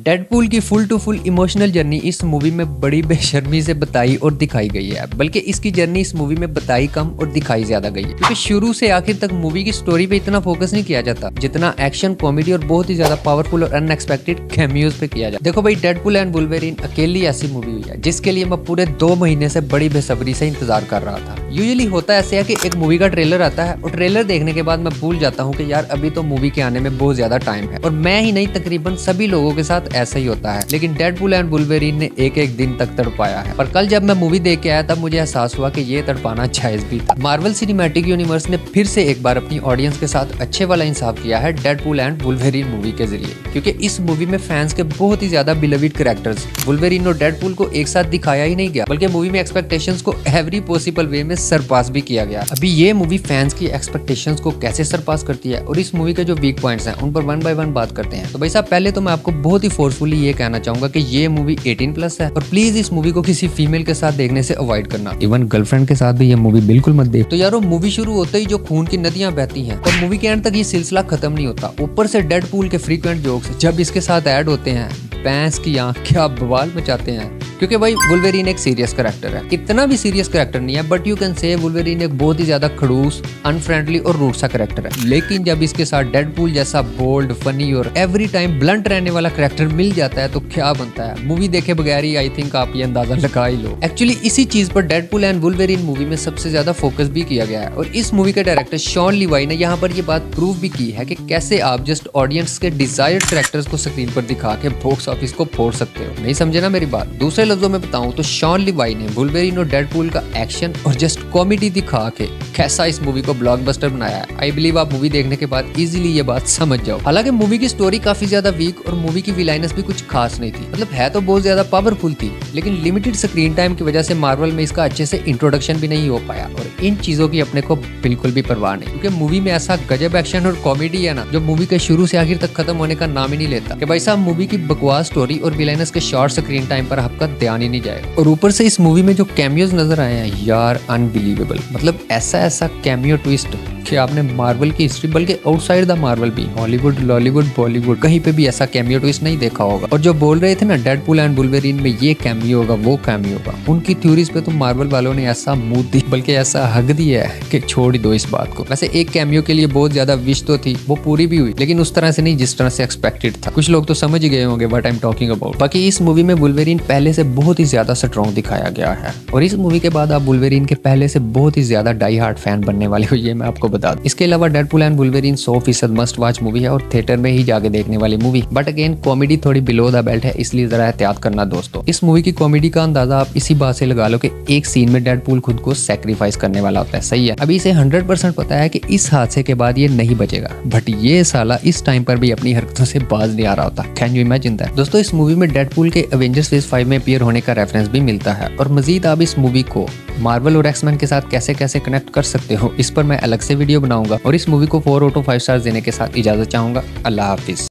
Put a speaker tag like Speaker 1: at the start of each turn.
Speaker 1: Deadpool की full to full emotional journey इस movie में बड़ी बेशर्मी से बताई और दिखाई गई है। बल्कि इसकी जर्नी इस मूवी में बताई कम और दिखाई ज़्यादा गई है। क्योंकि शुरू से आखिर तक मूवी की स्टोरी पे इतना फोकस नहीं किया जाता, जितना एक्शन कॉमेडी और बहुत ही ज़्यादा पावरफुल और अनएक्सपेक्टेड कैमियोज पे किया जाता। देखो भाई डेडपुल एंड बुलवेरिन अकेली ऐसी मूवी हुई है, जिसके लिए मैं पूरे दो महीने से बड़ी बेसब्री से इंतज़ार कर रहा था। यूजली होता ऐसे है कि एक मूवी का ट्रेलर आता है और ट्रेलर देखने के बाद मैं भूल जाता हूँ कि यार, अभी तो मूवी के आने में बहुत ज़्यादा टाइम है। और मैं ही नहीं, तकरीबन सभी लोगों के साथ ऐसा ही होता है। लेकिन डेडपुल एंड बुलवेरिन ने एक एक दिन तक तड़पाया है। पर कल जब मैं मूवी देख के आया, तब मुझे एहसास हुआ कि ये तड़पाना जायज़ भी था। मार्वल सिनेमैटिक यूनिवर्स ने फिर से एक बार अपनी ऑडियंस के साथ अच्छे वाला इंसाफ किया है डेडपुल एंड बुलवेरिन मूवी के ज़रिए। क्योंकि इस मूवी में फैंस के बहुत ही ज़्यादा बिलविड करेक्टर्स बुलवेरिन और डेडपुल को एक साथ दिखाया ही नहीं गया, बल्कि मूवी में एक्सपेक्टेशन को एवरी पॉसिबल वे में सरपास भी किया गया। अभी ये मूवी फैंस की एक्सपेक्टेशन को कैसे सरपास करती है और इस मूवी के जो वीक पॉइंट्स हैं, उन पर वन बाय वन बात करते हैं। तो भाई साहब, पहले तो मैं आपको बहुत ही फोर्सफुली ये कहना चाहूँगा कि ये मूवी 18 प्लस है और प्लीज़ इस मूवी को किसी फीमेल के साथ देखने से अवॉइड करना। इवन गर्लफ्रेंड के साथ भी ये मूवी बिल्कुल मत देख। तो यारो मूवी शुरू होते ही जो खून की नदियाँ बहती है और मूवी के एंड तक ये सिलसिला खत्म नहीं होता। ऊपर से डेड पूल के फ्रीक्वेंट जोक्स जब इसके साथ एड होते हैं पैंस की आँख, क्या बवाल मचाते हैं। क्योंकि भाई वुलवेरिन एक सीरियस करेक्टर है। इतना भी सीरियस करेक्टर नहीं है बट यू कैन से वुलवेरिन एक बहुत ही ज़्यादा खड़ूस अनफ्रेंडली और रूट सा करेक्टर है। लेकिन जब इसके साथ डेडपूल जैसा बोल्ड फनी और एवरी टाइम ब्लंट रहने वाला करेक्टर मिल जाता है तो क्या बनता है? मूवी देखे बगैर ही आई थिंक आप ये अंदाज़ा लगा ही लो। एक्चुअली इसी चीज़ पर डेडपूल एंड वुलवेरिन मूवी में सबसे ज़्यादा फोकस भी किया गया है। और इस मूवी के डायरेक्टर शॉन लिवाई ने यहाँ पर ये बात प्रूव भी की है कि कैसे आप जस्ट ऑडियंस के डिजायर्ड करेक्टर्स को स्क्रीन पर दिखा के बॉक्स ऑफ़िस को फोड़ सकते हो। नहीं समझे ना मेरी बात? दूसरे लफ्जों में बताऊँ तो शॉन लिवाई ने और डेडपूल का एक्शन और जस्ट कॉमेडी दिखा के कैसा इस मूवी को ब्लॉकबस्टर बनाया है। आई बिलीव आप मूवी देखने के बाद इजीली ये बात समझ जाओ। हालाँकि मूवी की स्टोरी काफ़ी ज़्यादा वीक और मूवी की विलाइनस भी कुछ खास नहीं थी। मतलब है तो बहुत ज़्यादा पावरफुल थी, लेकिन लिमिटेड स्क्रीन टाइम की वजह से मार्वल में इसका अच्छे से इंट्रोडक्शन भी नहीं हो पाया और इन चीज़ों की अपने को बिल्कुल भी परवाह नहीं। क्योंकि मूवी में ऐसा गजब एक्शन और कॉमेडी है ना, जो मूवी के शुरू से आखिर तक खत्म होने का नाम ही नहीं लेता। कि भाई साहब मूवी की बकवास स्टोरी और विलाइनस के शॉर्ट स्क्रीन टाइम पर आपका ध्यान ही नहीं जाएगा। और ऊपर से इस मूवी में जो कैमियोज नज़र आए हैं, यार अनबिलीवेबल मतलब ऐसा ऐसा कैमियो ट्विस्ट कि आपने मार्वल की हिस्ट्री बल्कि आउटसाइड द मार्वल भी हॉलीवुड लॉलीवुड बॉलीवुड कहीं पे भी ऐसा कैमियो ट्विस्ट नहीं देखा होगा। और जो बोल रहे थे ना डेडपुल एंड बुलवेरिन में ये कैमियो होगा, वो कैमियो होगा। उनकी थ्योरीज पे तो मार्वल वालों ने ऐसा मुँह दी, बल्कि ऐसा हक दिया है कि छोड़ दो इस बात को। वैसे एक कैमियो के लिए बहुत ज़्यादा विश तो थी, वो पूरी भी हुई, लेकिन उस तरह से नहीं जिस तरह से एक्सपेक्टेड था। कुछ लोग तो समझ गए होंगे what I am talking about बाकी इस मूवी में बुलवेरिन पहले से बहुत ही ज़्यादा स्ट्रॉन्ग दिखाया गया है। और इस मूवी के बाद आप बुलवेरिन के पहले से बहुत ही ज़्यादा डाई हार्ट फ़ैन बनने वाले हो, ये मैं आपको बता दूँ। इसके अलावा डेडपुल एंड बुलवेरिन सौ फ़ीसद मस्ट वॉच मूवी है और थिएटर में ही जाके देखने वाली मूवी बट अगेन कॉमेडी थोड़ी बिलो द बेल्ट है, इसलिए जरा एहतियात करना दोस्तों। इस मूवी की कॉमेडी का अंदाज़ा आप इसी बात से लगा लो कि एक सीन में डेडपुल खुद को सेक्रीफाइस करने वाला होता है। सही है। अभी इसे हंड्रेड परसेंट पता है कि इस हादसे के बाद ये नहीं बचेगा। बट ये साला इस टाइम पर भी अपनी हरकतों से बाज नहीं आ रहा होता। कैन यू इमेजिन दैट दोस्तों, इस मूवी में डेडपुल के अवेंजर्स फ़ेज़ फाइव में अपियर होने का रेफरेंस भी मिलता है। और मजीद आप इस मूवी को मार्वल और एक्समैन के साथ कैसे कैसे कनेक्ट कर सकते हो, इस पर मैं अलग से वीडियो बनाऊँगा और इस मूवी को फोर ऑटो फाइव स्टार देने के साथ इजाज़त चाहूँगा। अल्लाह हाफिज।